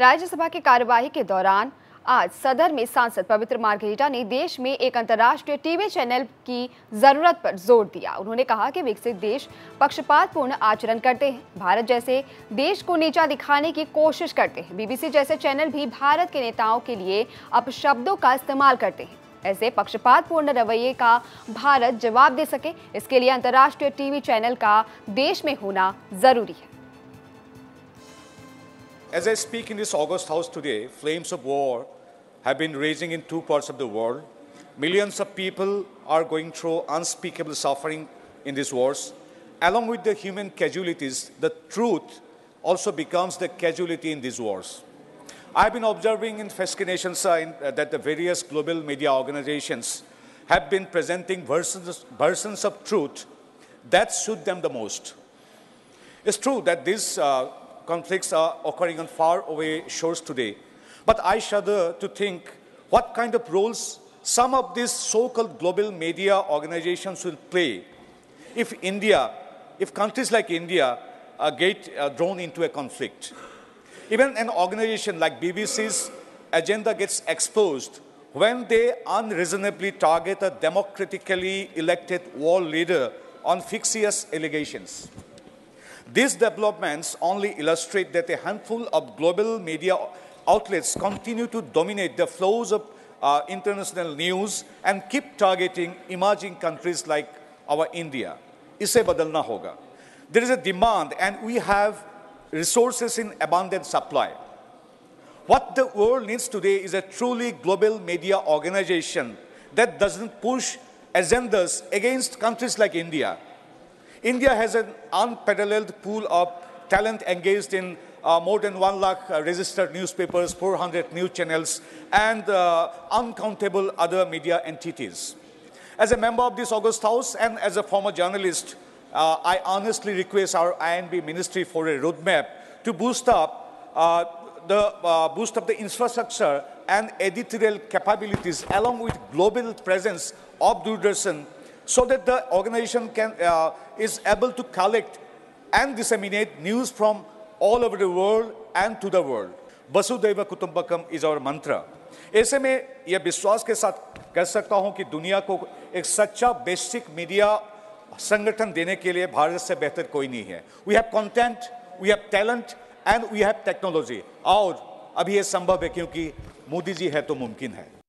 राज्यसभा की कार्यवाही के दौरान आज सदर में सांसद पवित्र मार्गेरिटा ने देश में एक अंतर्राष्ट्रीय टीवी चैनल की ज़रूरत पर ज़ोर दिया। उन्होंने कहा कि विकसित देश पक्षपातपूर्ण आचरण करते हैं। भारत जैसे देश को नीचा दिखाने की कोशिश करते हैं। बीबीसी जैसे चैनल भी भारत के नेताओं के लिए अपशब्दों का इस्तेमाल करते हैं। ऐसे पक्षपातपूर्ण रवैये का भारत जवाब दे सके, इसके लिए अंतर्राष्ट्रीय टीवी चैनल का देश में होना ज़रूरी है। As I speak in this August House today, flames of war have been raging in two parts of the world. Millions of people are going through unspeakable suffering in these wars. Along with the human casualties, the truth also becomes the casualty in these wars. I've been observing in fascination sign uh, that the various global media organizations have been presenting versions, versions of truth that suit them the most. It's true that these uh, conflicts are occurring on far away shores today, but I shudder to think what kind of roles some of these so-called global media organizations will play if India, if countries like India uh, get uh, drawn into a conflict. Even an organization like BBC's agenda gets exposed when they unreasonably target a democratically elected world leader on fictitious allegations. These developments only illustrate that a handful of global media outlets continue to dominate the flows of uh, international news and keep targeting emerging countries like our India. इसे बदलना होगा. There is a demand and we have resources in abundant supply. What the world needs today is a truly global media organization that doesn't push agendas against countries like India. India has an unparalleled pool of talent engaged in uh, more than 1 lakh uh, registered newspapers, 400 news channels, and uh, uncountable other media entities. As a member of this August House and as a former journalist, uh, I honestly request our I&B ministry for a roadmap to boost up uh, the uh, boost up the infrastructure and editorial capabilities along with global presence of Doordarshan so that the organization can, uh, is able to collect and disseminate news from all over the world and to the world. Vasudhaiva Kutumbakam is our mantra. ऐसे में यह विश्वास के साथ कह सकता हूँ कि दुनिया को एक सच्चा बेसिक मीडिया संगठन देने के लिए भारत से बेहतर कोई नहीं है we have content we have talent and we have technology और अभी ये संभव है क्योंकि मोदी जी है तो मुमकिन है